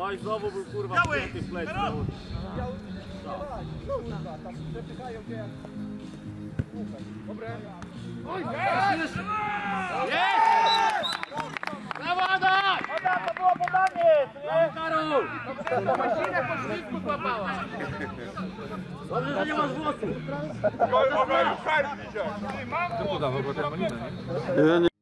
Oj, znowu był kurwa wpięty w plecy. Oj, Jest! Brawo Adam! Adam, to było podanie, Brawo Karol! Masina po ślizgu złapała. Dobrze, że nie masz włosów. Mogę już karmić. Nie, nie.